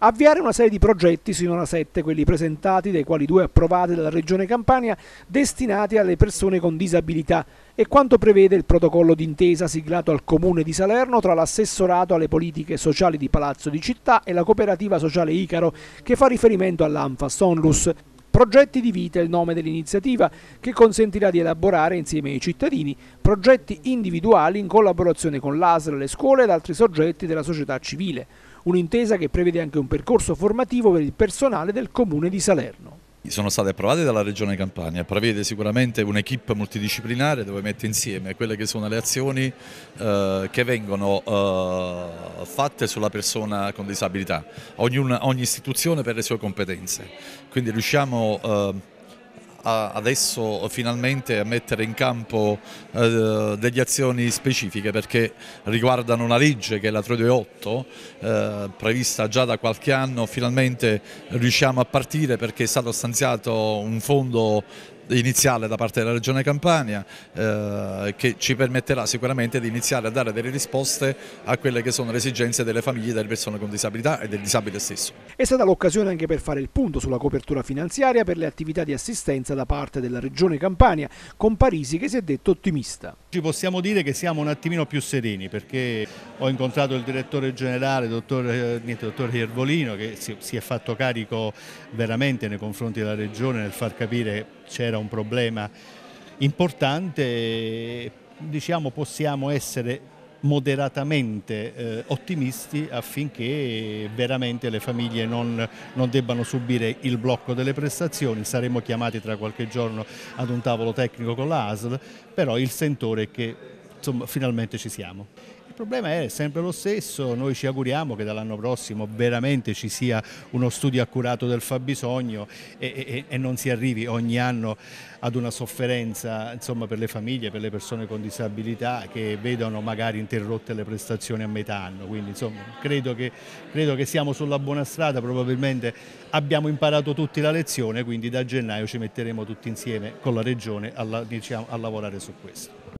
Avviare una serie di progetti, sinora sette quelli presentati, dei quali due approvati dalla Regione Campania, destinati alle persone con disabilità e quanto prevede il protocollo d'intesa siglato al Comune di Salerno tra l'assessorato alle politiche sociali di Palazzo di Città e la cooperativa sociale Icaro che fa riferimento all'ANFA Sonlus. Progetti di vita è il nome dell'iniziativa che consentirà di elaborare insieme ai cittadini progetti individuali in collaborazione con l'ASL, le scuole ed altri soggetti della società civile. Un'intesa che prevede anche un percorso formativo per il personale del comune di Salerno. Sono state approvate dalla Regione Campania, prevede sicuramente un'equipe multidisciplinare dove mette insieme quelle che sono le azioni eh, che vengono eh, fatte sulla persona con disabilità, Ognuna, ogni istituzione per le sue competenze, quindi riusciamo eh, adesso finalmente a mettere in campo eh, delle azioni specifiche perché riguardano una legge che è la 328 eh, prevista già da qualche anno, finalmente riusciamo a partire perché è stato stanziato un fondo iniziale da parte della Regione Campania eh, che ci permetterà sicuramente di iniziare a dare delle risposte a quelle che sono le esigenze delle famiglie delle persone con disabilità e del disabile stesso. È stata l'occasione anche per fare il punto sulla copertura finanziaria per le attività di assistenza da parte della Regione Campania, con Parisi che si è detto ottimista. Ci possiamo dire che siamo un attimino più sereni perché ho incontrato il direttore generale, dottor, eh, niente, dottor Iervolino, che si, si è fatto carico veramente nei confronti della Regione nel far capire c'era un problema importante, diciamo possiamo essere moderatamente eh, ottimisti affinché veramente le famiglie non, non, debbano subire il blocco delle prestazioni, saremo chiamati tra qualche giorno ad un tavolo tecnico con la ASL, però il sentore è che insomma, finalmente ci siamo problema è sempre lo stesso, noi ci auguriamo che dall'anno prossimo veramente ci sia uno studio accurato del fabbisogno e, e, e non si arrivi ogni anno ad una sofferenza insomma, per le famiglie, per le persone con disabilità che vedono magari interrotte le prestazioni a metà anno, quindi insomma, credo, che, credo che siamo sulla buona strada, probabilmente abbiamo imparato tutti la lezione, quindi da gennaio ci metteremo tutti insieme con la Regione a, diciamo, a lavorare su questo.